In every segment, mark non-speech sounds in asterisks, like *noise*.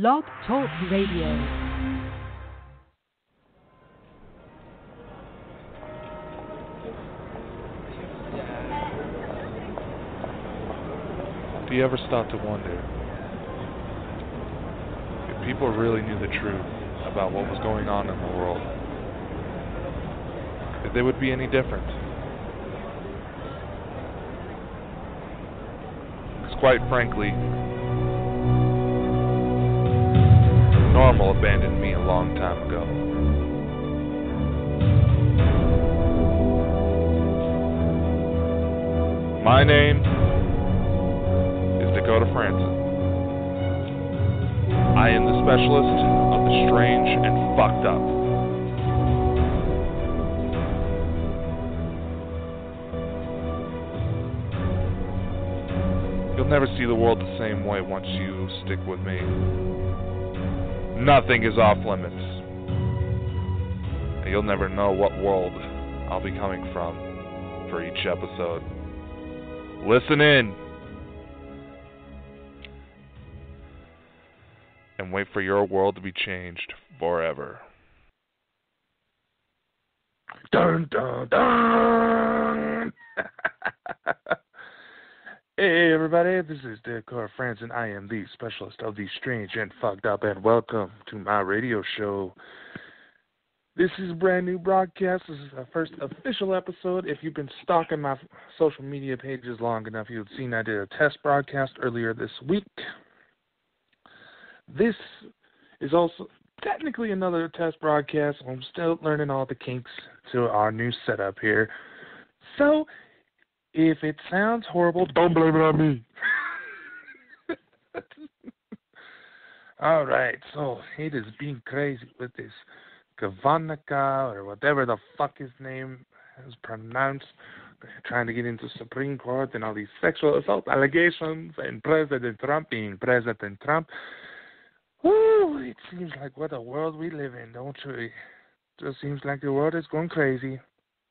Blog Talk Radio. Do you ever stop to wonder if people really knew the truth about what was going on in the world, if they would be any different? Because quite frankly, normal abandoned me a long time ago. My name is Dakota Frandsen. I am the specialist of the strange and fucked up. You'll never see the world the same way once you stick with me. Nothing is off limits. You'll never know what world I'll be coming from for each episode. Listen in. And wait for your world to be changed forever. Dun dun dun. *laughs* hey everybody, this is Dakota and I am the specialist of the strange and fucked up, and welcome to my radio show. This is a brand new broadcast. This is our first official episode. If you've been stalking my social media pages long enough, you've seen I did a test broadcast earlier this week. This is also technically another test broadcast. I'm still learning all the kinks to our new setup here. So, if it sounds horrible, don't blame it on me. *laughs* all right, so it is being crazy with this Kavanika or whatever the fuck his name is pronounced, trying to get into Supreme Court and all these sexual assault allegations and President Trump being President Trump. Woo, it seems like what a world we live in, don't you? It just seems like the world is going crazy.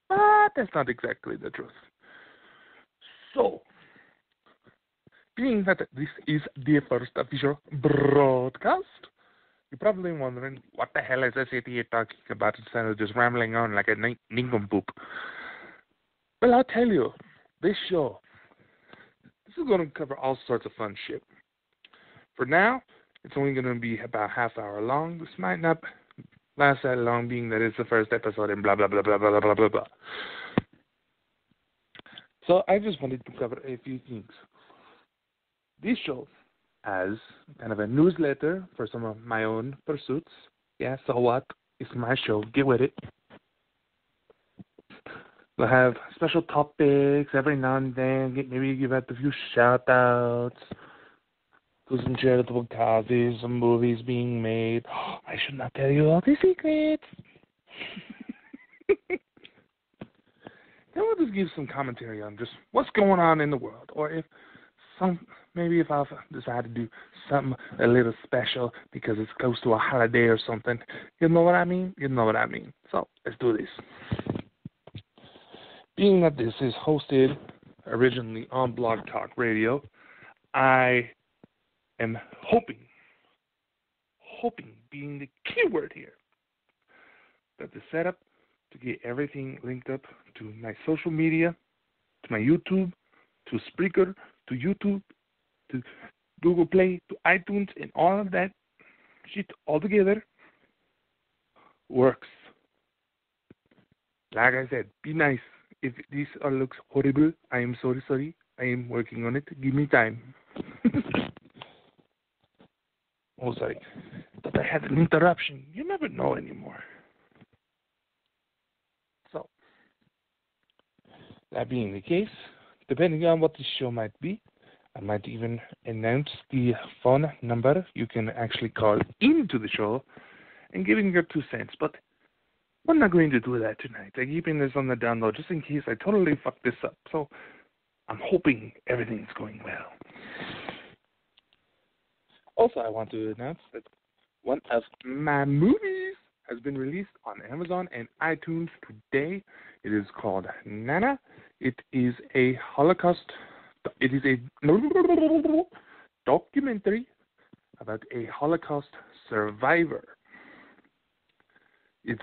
But that's not exactly the truth. So, being that this is the first official broadcast, you're probably wondering what the hell is this idiot talking about instead of just rambling on like a nin- nincompoop. Well, I'll tell you, this show, this is going to cover all sorts of fun shit. For now, it's only going to be about half hour long. This might not last that long, being that it's the first episode and blah blah blah blah blah blah blah blah. So I just wanted to cover a few things. This show has kind of a newsletter for some of my own pursuits. Yeah, so what? It's my show. Get with it. We'll have special topics every now and then. Maybe give out a few shout outs to some charitable causes, some movies being made. *gasps* I should not tell you all the secrets. *laughs* then we'll just give some commentary on just what's going on in the world, or if some maybe if I decide to do something a little special because it's close to a holiday or something. You know what I mean? You know what I mean. So let's do this. Being that this is hosted originally on Blog Talk Radio, I am hoping, hoping being the keyword here, that the setup to get everything linked up to my social media, to my YouTube, to Spreaker, to YouTube, to Google Play, to iTunes, and all of that shit all together works. Like I said, be nice. If this all looks horrible, I am sorry, sorry. I am working on it. Give me time. *laughs* oh, sorry. But I had an interruption. You never know anymore. So, that being the case, depending on what the show might be, I might even announce the phone number you can actually call into the show and giving your two cents. But we're not going to do that tonight. I'm keeping this on the down low just in case I totally fuck this up. So I'm hoping everything's going well. Also, I want to announce that one of my movies has been released on Amazon and iTunes today. It is called Nana. It is a Holocaust. It is a documentary about a Holocaust survivor. It's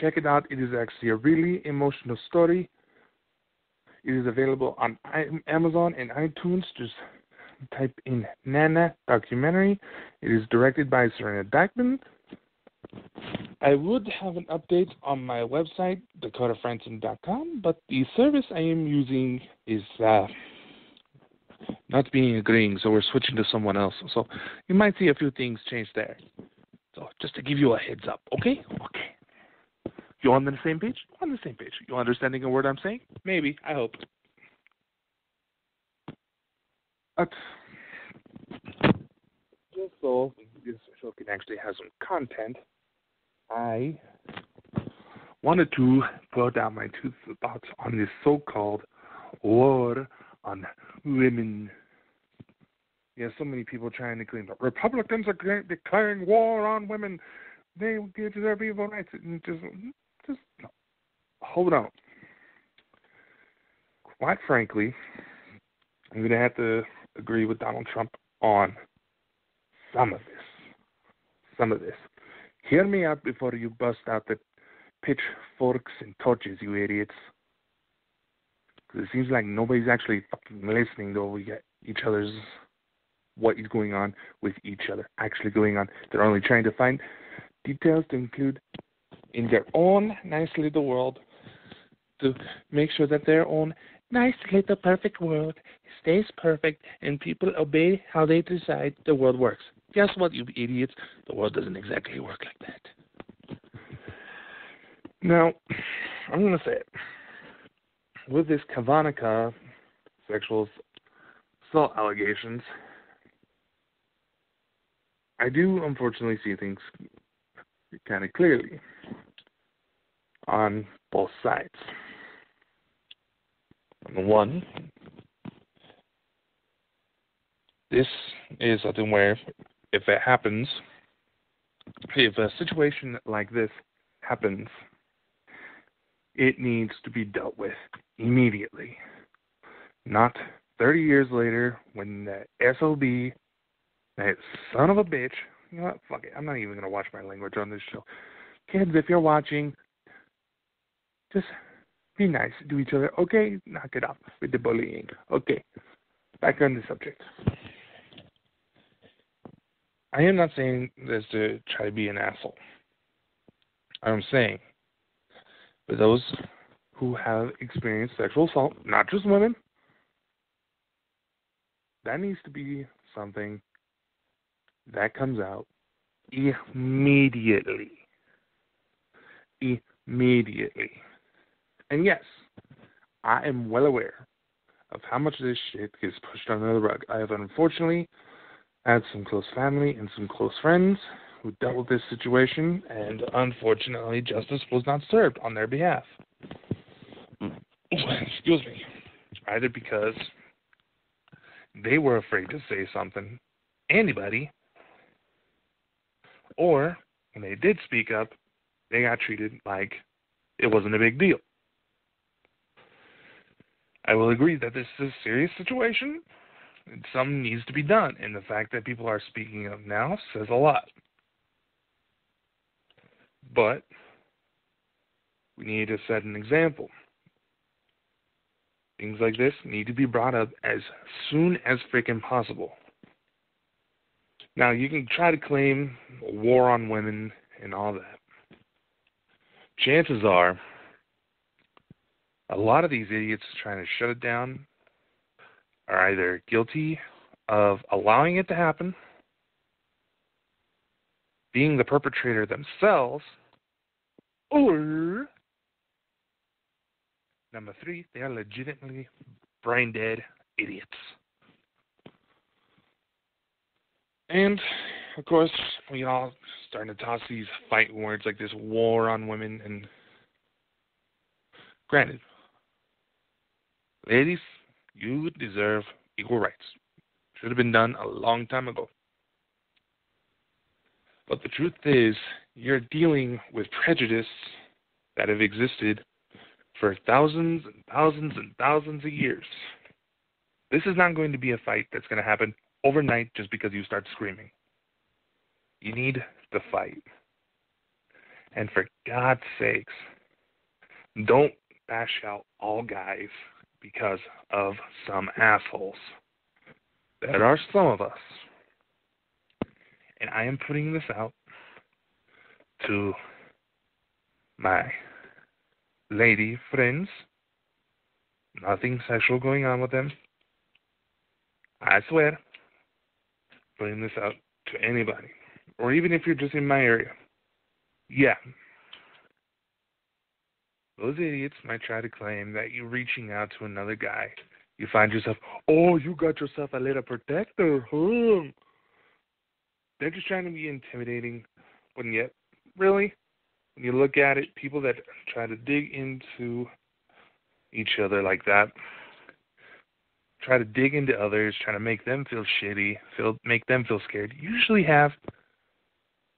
check it out. It is actually a really emotional story. It is available on Amazon and iTunes. Just type in Nana documentary. It is directed by Serena Dykman. I would have an update on my website, dakotafrandsen.com, but the service I am using is uh, not being agreeing, so we're switching to someone else. So you might see a few things change there. So just to give you a heads up, okay? Okay. You on the same page? On the same page. You understanding a word I'm saying? Maybe. I hope. But just so this show can actually have some content, I wanted to throw down my two thoughts on this so-called war on women. Yeah, so many people trying to claim that Republicans are declaring war on women. They give deserve equal rights. And just, just hold on. Quite frankly, I'm going to have to agree with Donald Trump on some of this. Some of this. Hear me out before you bust out the pitchforks and torches, you idiots. Because it seems like nobody's actually fucking listening to each other's what is going on with each other actually going on. They're only trying to find details to include in their own nice little world to make sure that their own nice little perfect world stays perfect and people obey how they decide the world works. Guess what, you idiots? The world doesn't exactly work like that. Now, I'm going to say it. With this Kavanica sexual assault allegations, I do unfortunately see things kind of clearly on both sides. On the one, this is something where if it happens, if a situation like this happens, it needs to be dealt with immediately. Not 30 years later when the SOB, that son of a bitch, you know what? Fuck it. I'm not even going to watch my language on this show. Kids, if you're watching, just be nice to each other. Okay? Knock it off with the bullying. Okay. Back on the subject. I am not saying this to try to be an asshole. I'm saying for those who have experienced sexual assault, not just women, that needs to be something that comes out immediately. Immediately. And yes, I am well aware of how much this shit gets pushed under the rug. I have unfortunately had some close family and some close friends who dealt with this situation, and unfortunately, justice was not served on their behalf. Mm. Excuse me. Either because they were afraid to say something, anybody, or when they did speak up, they got treated like it wasn't a big deal. I will agree that this is a serious situation, something needs to be done. And the fact that people are speaking up now says a lot. But we need to set an example. Things like this need to be brought up as soon as freaking possible. Now, you can try to claim a war on women and all that. Chances are, a lot of these idiots trying to shut it down are either guilty of allowing it to happen, being the perpetrator themselves, or number three, they are legitimately brain dead idiots. And of course, we all starting to toss these fight words like this war on women and granted, ladies, you deserve equal rights. Should have been done a long time ago. But the truth is, you're dealing with prejudice that have existed for thousands and thousands and thousands of years. This is not going to be a fight that's going to happen overnight just because you start screaming. You need to fight. And for God's sakes, don't bash out all guys because of some assholes. There are some of us. And I am putting this out to my lady friends. Nothing sexual going on with them. I swear. Putting this out to anybody. Or even if you're just in my area. Yeah. Those idiots might try to claim that you're reaching out to another guy. You find yourself, oh, you got yourself a little protector. Huh? They're just trying to be intimidating. When yet, really, when you look at it, people that try to dig into each other like that, try to dig into others, trying to make them feel shitty, feel make them feel scared, usually have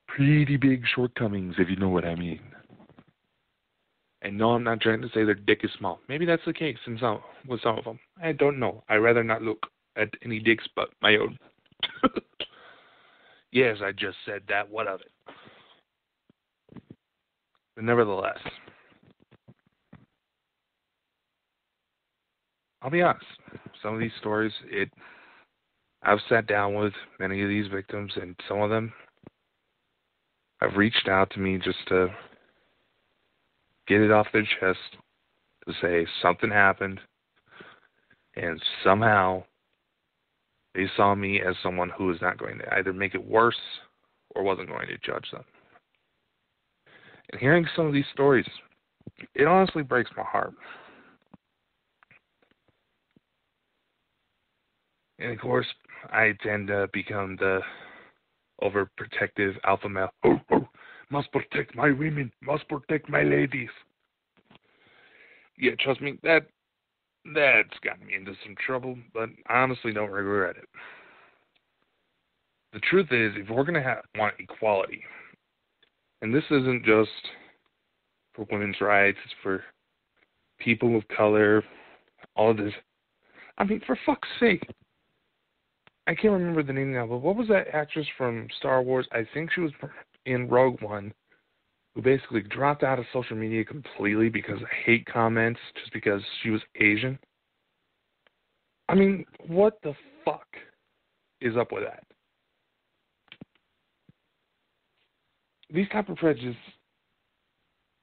pretty big shortcomings, if you know what I mean. And no, I'm not trying to say their dick is small. Maybe that's the case in some with some of them. I don't know. I'd rather not look at any dicks but my own. *laughs* yes, I just said that. What of it? But nevertheless, I'll be honest. Some of these stories, it I've sat down with many of these victims, and some of them have reached out to me just to get it off their chest, to say something happened, and somehow they saw me as someone who was not going to either make it worse or wasn't going to judge them. And hearing some of these stories, it honestly breaks my heart. And of course, I tend to become the overprotective alpha male. Must protect my women, must protect my ladies. Yeah, trust me, that that's gotten me into some trouble, but I honestly don't regret it. The truth is, if we're gonna have, want equality, and this isn't just for women's rights, it's for people of color, all of this. I mean, for fuck's sake, I can't remember the name now, but what was that actress from Star Wars? I think she was in Rogue One, who basically dropped out of social media completely because of hate comments just because she was Asian. I mean, what the fuck is up with that? These type of prejudice,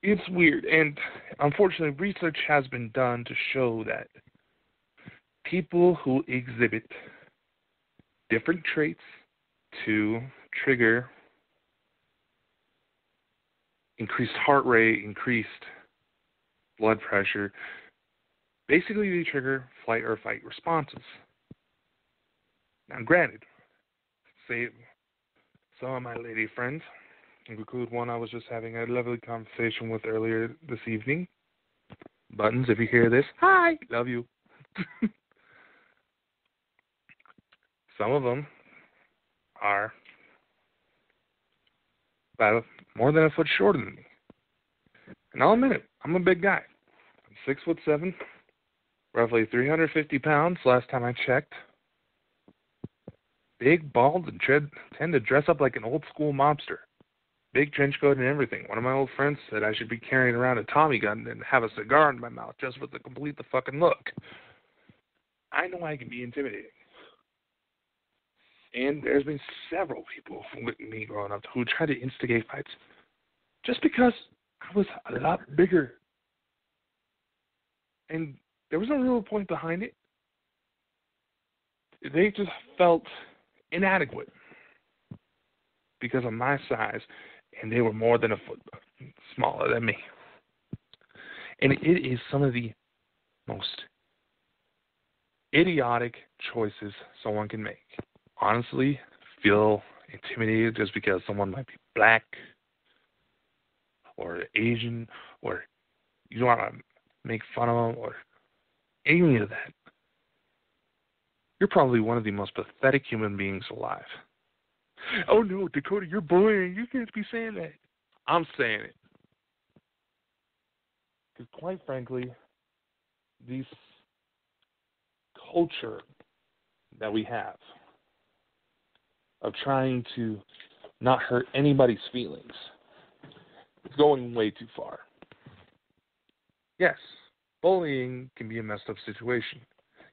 it's weird, and unfortunately, research has been done to show that people who exhibit different traits to trigger increased heart rate, increased blood pressure. Basically, they trigger flight or fight responses. Now, granted, say some of my lady friends, include one I was just having a lovely conversation with earlier this evening. Buttons, if you hear this, hi, love you. *laughs* Some of them are about more than a foot shorter than me. And I'll admit it, I'm a big guy. I'm six foot seven, roughly 350 pounds last time I checked. Big, bald, and tread, tend to dress up like an old school mobster. Big trench coat and everything. One of my old friends said I should be carrying around a Tommy gun and have a cigar in my mouth just for the complete the fucking look. I know I can be intimidating. And there's been several people with me growing up who tried to instigate fights just because I was a lot bigger. And there was no real point behind it. They just felt inadequate because of my size, and they were more than a foot smaller than me. And it is some of the most idiotic choices someone can make honestly feel intimidated just because someone might be black or Asian or you don't want to make fun of them or any of that, you're probably one of the most pathetic human beings alive. Oh no, Dakota, you're bullying. You can't be saying that. I'm saying it. Because quite frankly, this culture that we have of trying to not hurt anybody's feelings. It's going way too far. Yes, bullying can be a messed up situation.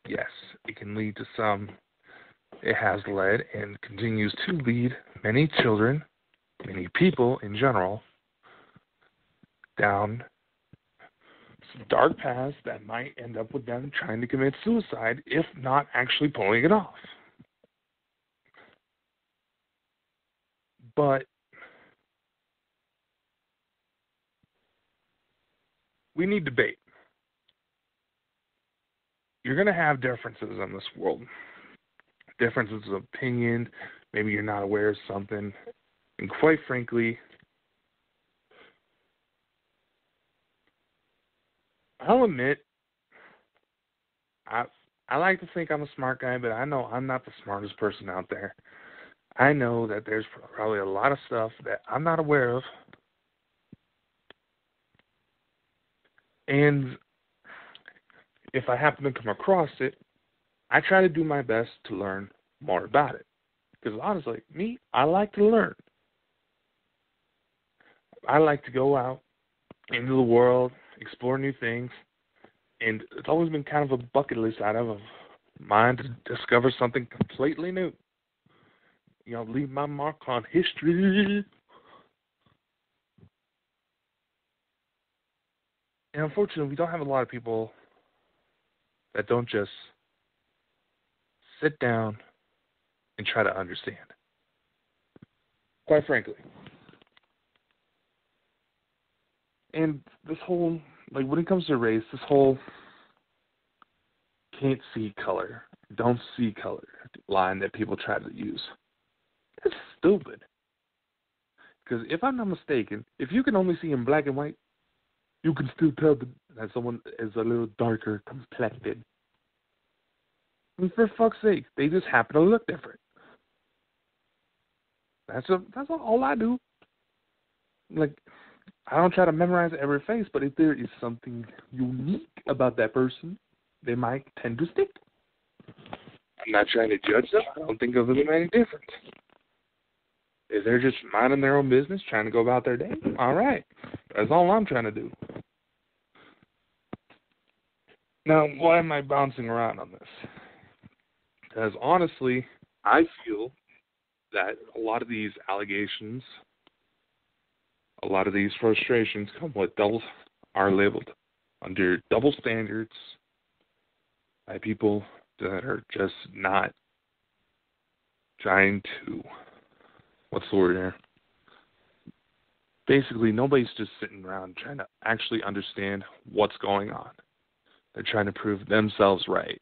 Yes, it can lead to some, it has led and continues to lead many children, many people in general, down dark paths that might end up with them trying to commit suicide if not actually pulling it off. But we need debate. You're going to have differences in this world, differences of opinion. Maybe you're not aware of something. And quite frankly, I'll admit, I I like to think I'm a smart guy, but I know I'm not the smartest person out there. I know that there's probably a lot of stuff that I'm not aware of. And if I happen to come across it, I try to do my best to learn more about it. Because honestly, me, I like to learn. I like to go out into the world, explore new things, and it's always been kind of a bucket list item of mine to discover something completely new. You know, leave my mark on history. And unfortunately, we don't have a lot of people that don't just sit down and try to understand. Quite frankly. And this whole, like, when it comes to race, this whole can't see color, don't see color line that people try to use. It's stupid. Because if I'm not mistaken, if you can only see in black and white, you can still tell that someone is a little darker complected. And for fuck's sake, they just happen to look different. That's a, that's all I do. Like, I don't try to memorize every face, but if there is something unique about that person, they might tend to stick. I'm not trying to judge them. I don't think of them any different. If they're just minding their own business, trying to go about their day, all right. That's all I'm trying to do. Now, why am I bouncing around on this? Because honestly, I feel that a lot of these allegations, a lot of these frustrations come with double, are labeled under double standards by people that are just not trying to, what's the word here? Basically, nobody's just sitting around trying to actually understand what's going on. They're trying to prove themselves right.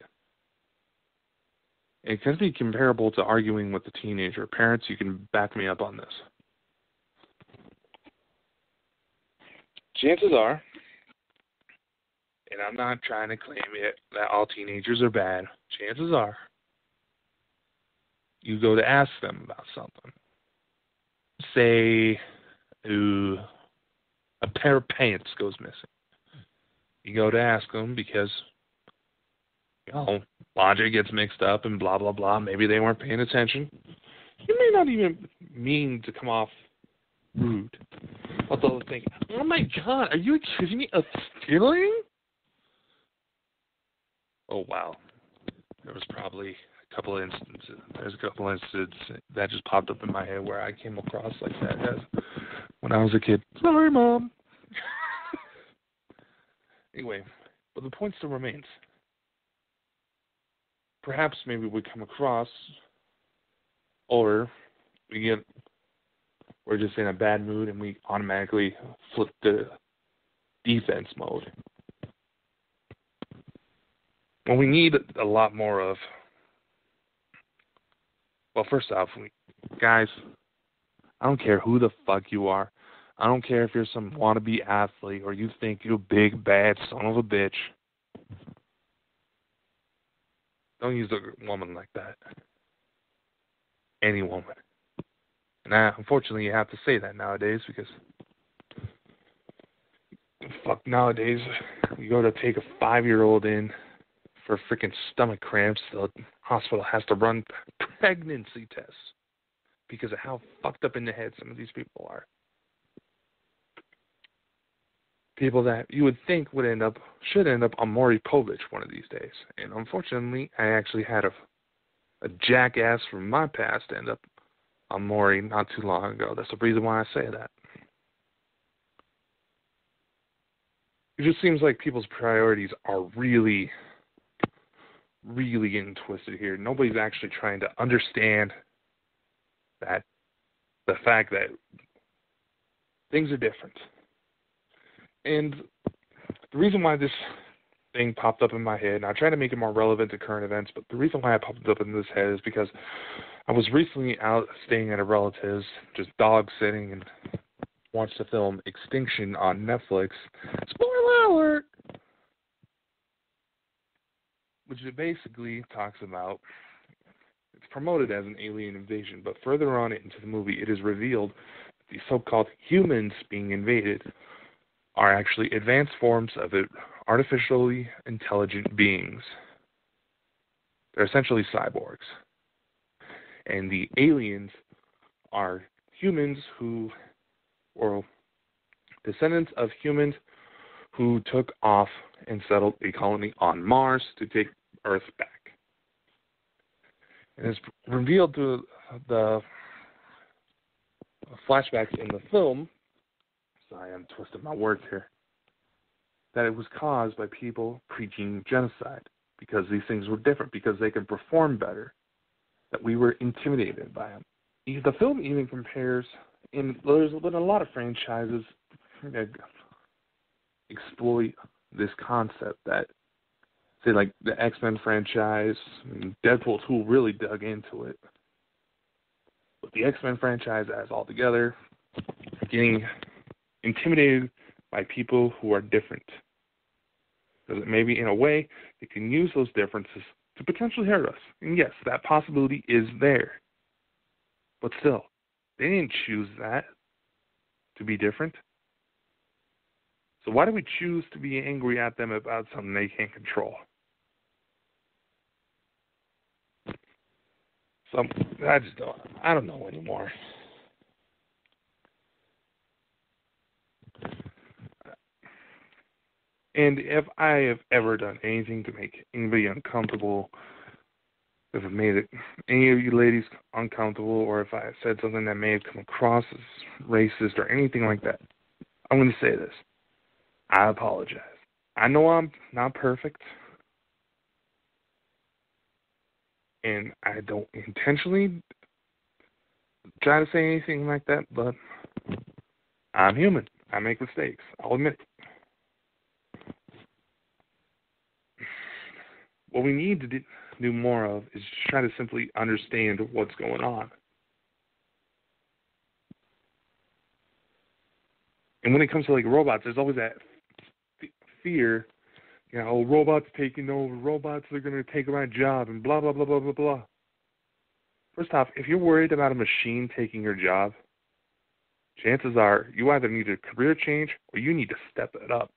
It can be comparable to arguing with a teenager. Parents, you can back me up on this. Chances are, and I'm not trying to claim it that all teenagers are bad. Chances are, you go to ask them about something. Say, ooh, a pair of pants goes missing. You go to ask them because, you know, logic gets mixed up and blah, blah, blah. Maybe they weren't paying attention. You may not even mean to come off rude. But they'll think, oh my god, are you accusing me of stealing? Oh wow. There was probably couple of instances. There's a couple of instances that just popped up in my head where I came across like that as when I was a kid. Sorry, mom. *laughs* anyway, but the point still remains. Perhaps maybe we come across, or we get, we're just in a bad mood and we automatically flip the defense mode well, we need a lot more of. Well, first off, guys, I don't care who the fuck you are. I don't care if you're some wannabe athlete or you think you're a big bad son of a bitch. Don't use a woman like that. Any woman. And I, unfortunately, you have to say that nowadays because fuck nowadays you go to take a five year old in for freaking stomach cramps, the hospital has to run pregnancy tests. because of how fucked up in the head some of these people are. People that you would think would end up, should end up on Maury Povich one of these days. And unfortunately, I actually had a, a jackass from my past end up on Maury not too long ago. That's the reason why I say that. It just seems like people's priorities are really, really getting twisted here. Nobody's actually trying to understand that the fact that things are different. And the reason why this thing popped up in my head, and I try to make it more relevant to current events, but the reason why it popped up in this head is because I was recently out staying at a relative's, just dog sitting, and watched the film Extinction on Netflix. Spoiler alert! Which it basically talks about it's promoted as an alien invasion, but further on into the movie, it is revealed that the so-called humans being invaded are actually advanced forms of artificially intelligent beings. They're essentially cyborgs. And the aliens are humans who, or descendants of humans who took off and settled a colony on Mars to take Earth back. And it's revealed through the flashbacks in the film. Sorry, I'm twisting my words here. That it was caused by people preaching genocide because these things were different, because they could perform better, that we were intimidated by them. The film even compares, and there's been a lot of franchises exploit this concept that say like the X Men franchise, and Deadpool two really dug into it. But the X Men franchise as altogether, getting intimidated by people who are different. Because maybe in a way they can use those differences to potentially hurt us. And yes, that possibility is there. But still, they didn't choose that to be different. So why do we choose to be angry at them about something they can't control? So I just don't. I don't know anymore. And if I have ever done anything to make anybody uncomfortable, if I've made it, any of you ladies uncomfortable, or if I said something that may have come across as racist or anything like that, I'm going to say this. I apologize. I know I'm not perfect. And I don't intentionally try to say anything like that, but I'm human. I make mistakes. I'll admit it. What we need to do more of is try to simply understand what's going on. And when it comes to like robots, there's always that fear you know, robots taking over, robots are going to take my job, and blah, blah, blah, blah, blah, blah. First off, if you're worried about a machine taking your job, chances are you either need a career change or you need to step it up.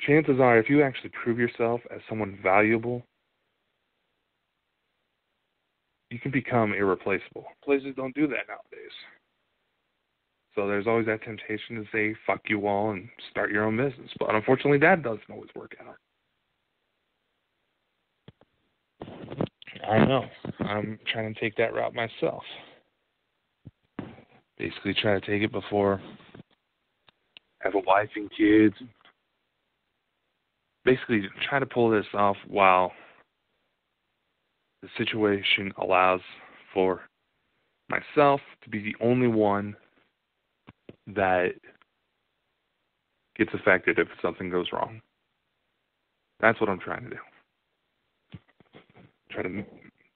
Chances are, if you actually prove yourself as someone valuable, you can become irreplaceable. Places don't do that nowadays. So there's always that temptation to say "fuck you all" and start your own business. But unfortunately, that doesn't always work out. I know. I'm trying to take that route myself. Basically, try to take it before I have a wife and kids. Basically, try to pull this off while the situation allows for myself to be the only one that gets affected if something goes wrong. That's what I'm trying to do. Try to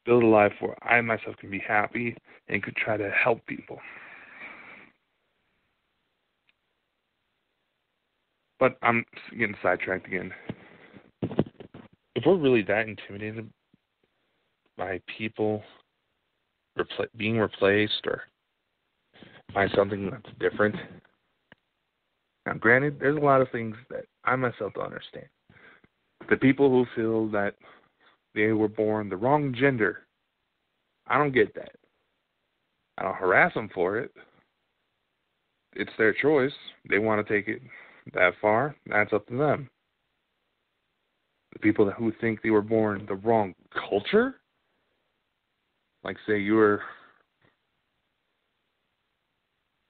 build a life where I myself can be happy and could try to help people. But I'm getting sidetracked again. If we're really that intimidated by people repl- being replaced or find something that's different. Now, granted, there's a lot of things that I myself don't understand. The people who feel that they were born the wrong gender I don't get that. I don't harass them for it. It's their choice. They want to take it that far. That's up to them. The people who think they were born the wrong culture, like say you were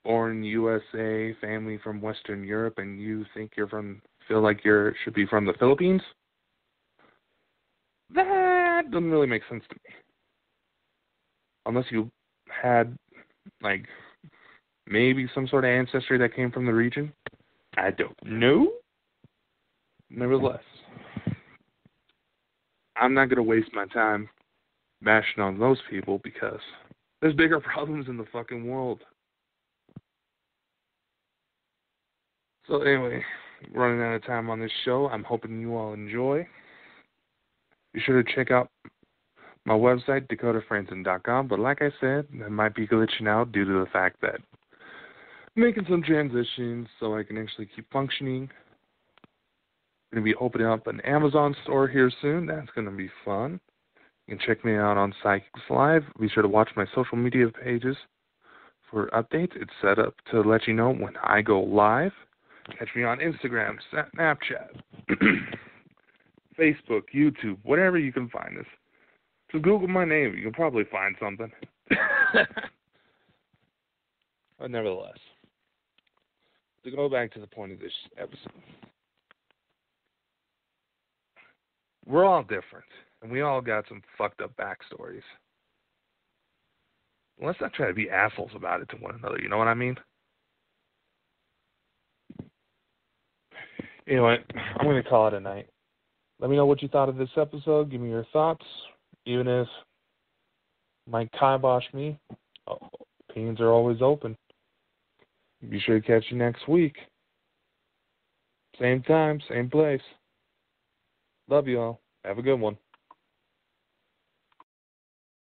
born USA, family from Western Europe, and you think you're from feel like you're should be from the Philippines. That doesn't really make sense to me. Unless you had like maybe some sort of ancestry that came from the region. I don't know. Nevertheless, I'm not going to waste my time bashing on those people because there's bigger *laughs* problems in the fucking world. So, anyway, running out of time on this show. I'm hoping you all enjoy. Be sure to check out my website, dakotafrandsen.com. But like I said, I might be glitching out due to the fact that I'm making some transitions so I can actually keep functioning. I'm going to be opening up an Amazon store here soon. That's going to be fun. You can check me out on Psychics Live. Be sure to watch my social media pages for updates. It's set up to let you know when I go live. Catch me on Instagram, Snapchat, *clears throat* Facebook, YouTube, whatever you can find us. Just Google my name. You can probably find something. *laughs* but nevertheless, to go back to the point of this episode, we're all different, and we all got some fucked up backstories. Let's not try to be assholes about it to one another. You know what I mean? Anyway, I'm going to call it a night. Let me know what you thought of this episode. Give me your thoughts even if might kibosh me, uh, opinions are always open. Be sure to catch you next week. Same time, same place. Love you all. Have a good one.